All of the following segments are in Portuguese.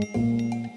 Música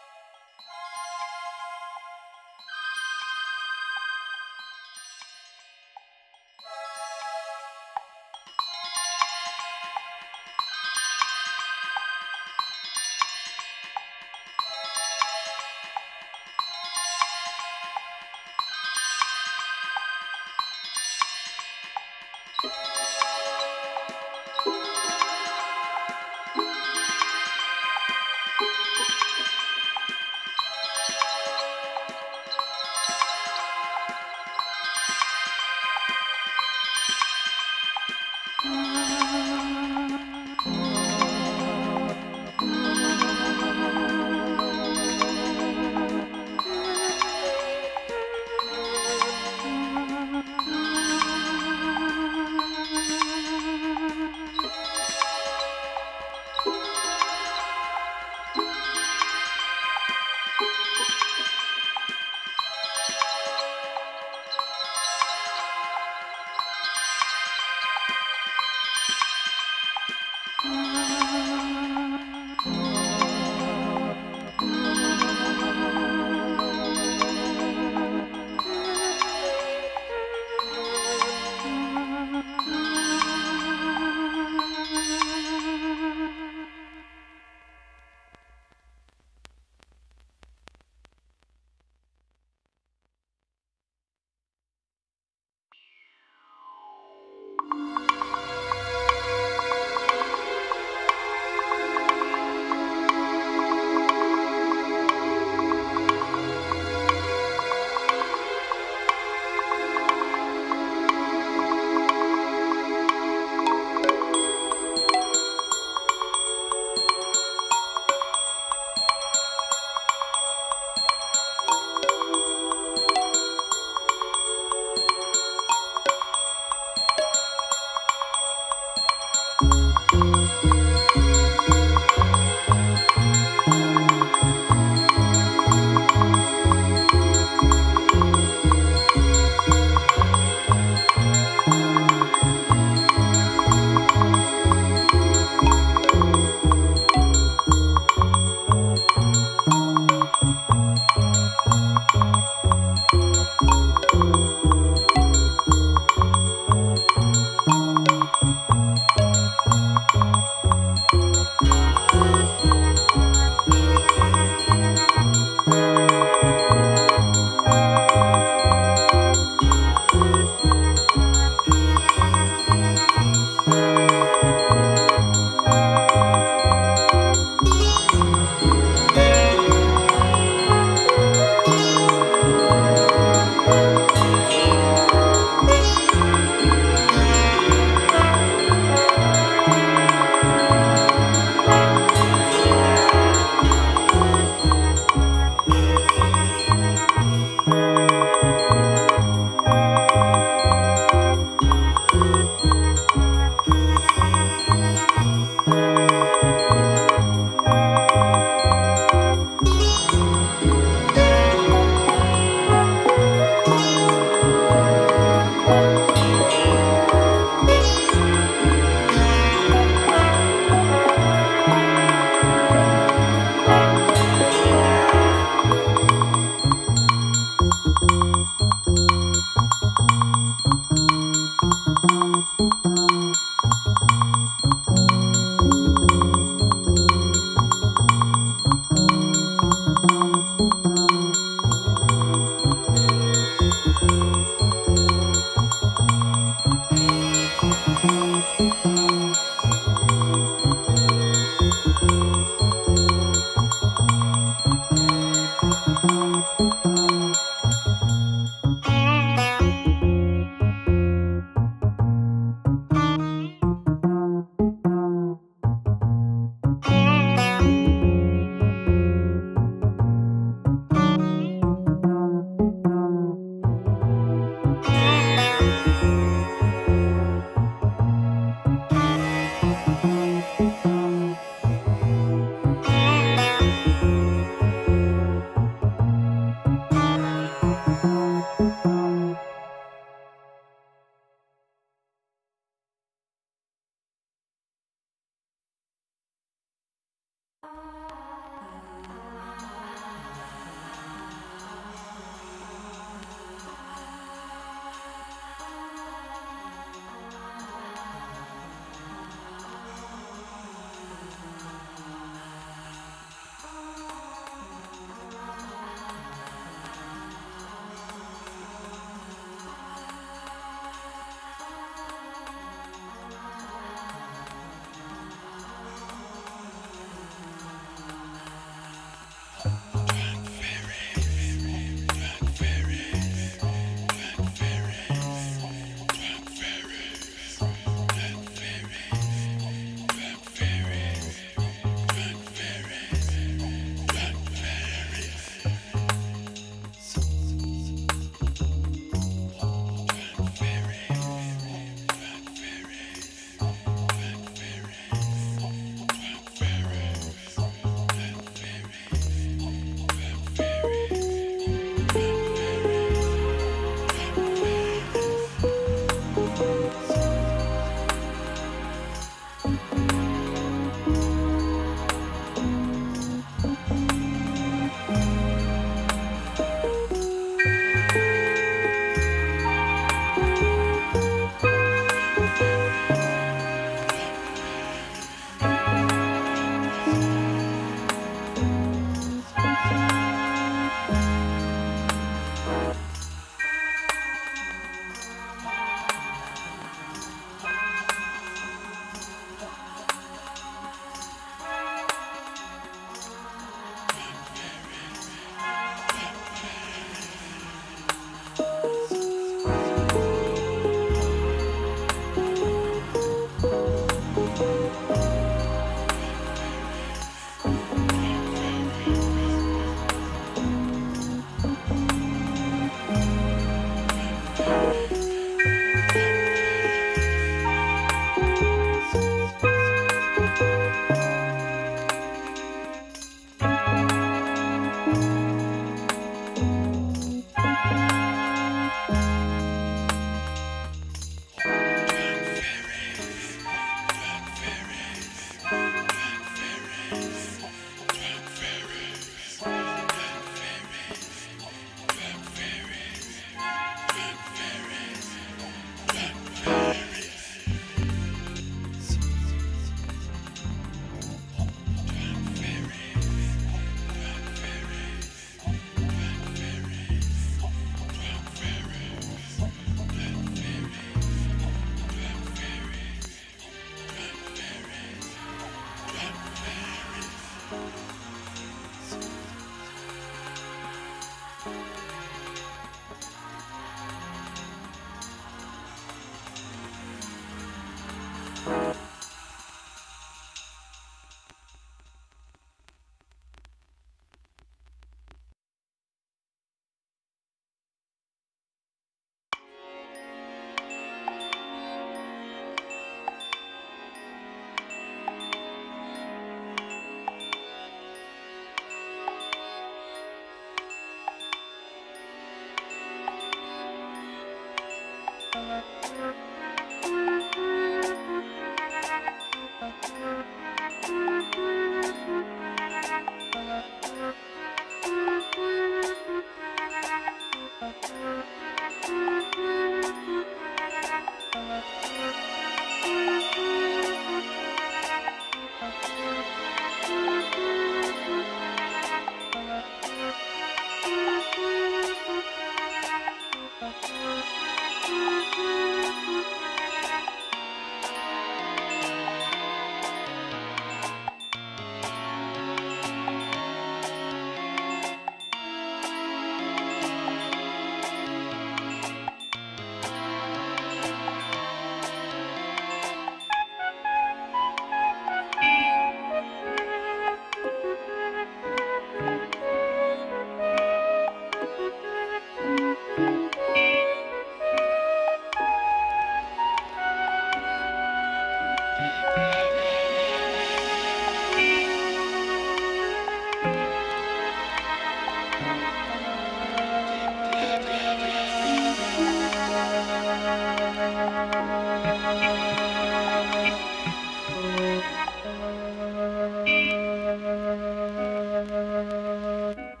you